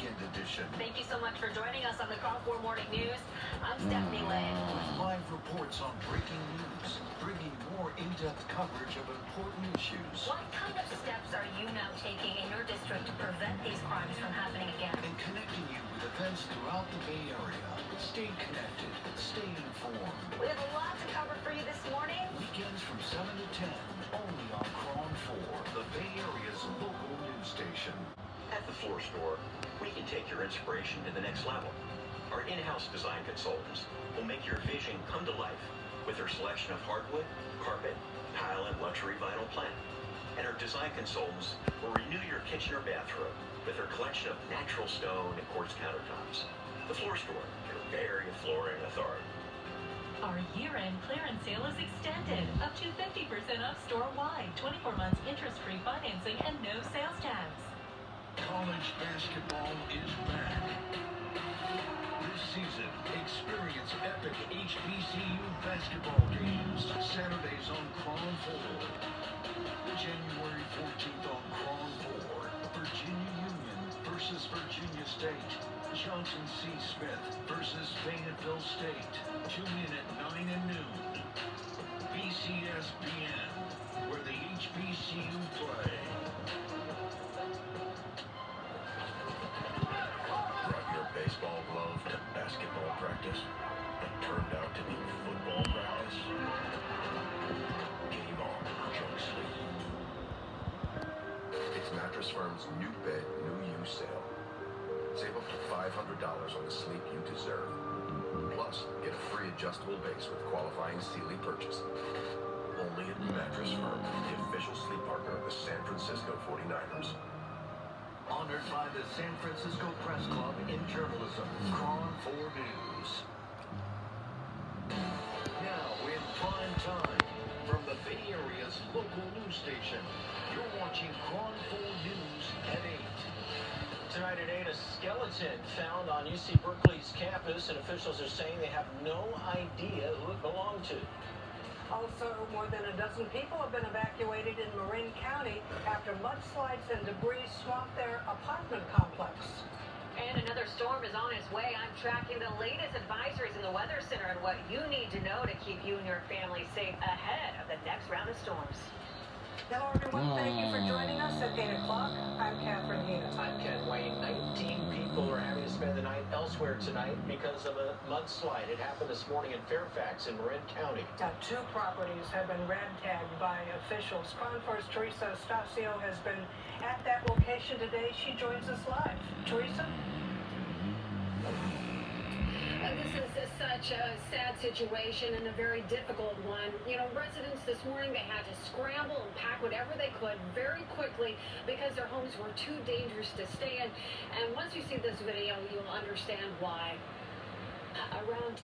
weekend edition. Thank you so much for joining us on the KRON 4 Morning News. I'm Stephanie Lin. With live reports on breaking news, bringing more in-depth coverage of important issues, What kind of steps are you now taking in your district to prevent these crimes from happening again? and connecting you with events throughout the Bay Area. Stay connected. Stay informed. We have a lot to cover for you this morning. Weekends from 7 to 10, only on KRON 4, the Bay Area's local news station. At the floor store, we can take your inspiration to the next level. Our in-house design consultants will make your vision come to life with their selection of hardwood, carpet, tile, and luxury vinyl plank. And our design consultants will renew your kitchen or bathroom with their collection of natural stone and quartz countertops. The floor store, your Bay Area flooring authority. Our year-end clearance sale is extended up to 50% off store-wide, 24 months interest-free financing and no sales tax. College basketball is back. This season, experience epic HBCU basketball games. Saturdays on KRON 4. January 14th on KRON 4. Virginia Union versus Virginia State. Johnson C. Smith versus Fayetteville State. Tune in at 9 and noon. BCSBN, where the HBCU play. To basketball practice and turned out to be football practice. Game on, junk sleep. It's Mattress Firm's new bed, new you sale. Save up to $500 on the sleep you deserve. Plus, get a free adjustable base with qualifying Sealy purchase. Only at Mattress Firm, the official sleep partner of the San Francisco 49ers. Honored by the San Francisco Press Club in journalism, KRON 4 News. Now in prime time, from the Bay Area's local news station, you're watching KRON 4 News at 8. Tonight at 8, a skeleton found on UC Berkeley's campus, and officials are saying they have no idea who it belonged to. Also, more than a dozen people have been evacuated in Marin County after mudslides and debris swamped their apartment complex. And another storm is on its way. I'm tracking the latest advisories in the Weather Center and what you need to know to keep you and your family safe ahead of the next round of storms. Hello, everyone. Thank you for hmm. joining us at 8 o'clock. I'm Catherine Heenan. I'm Ken Wayne. 19 people are having to spend the night elsewhere tonight because of a mudslide. It happened this morning in Fairfax in Marin County. Now, two properties have been red tagged by officials. Confor's Terisa Estacio has been at that location today. She joins us live. Terisa? Mm-hmm. This is uh, such a sad situation and a very difficult one. You know, residents this morning, they had to scramble and pack whatever they could very quickly because their homes were too dangerous to stay in. And once you see this video, you'll understand why. Uh, Around